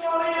Señores.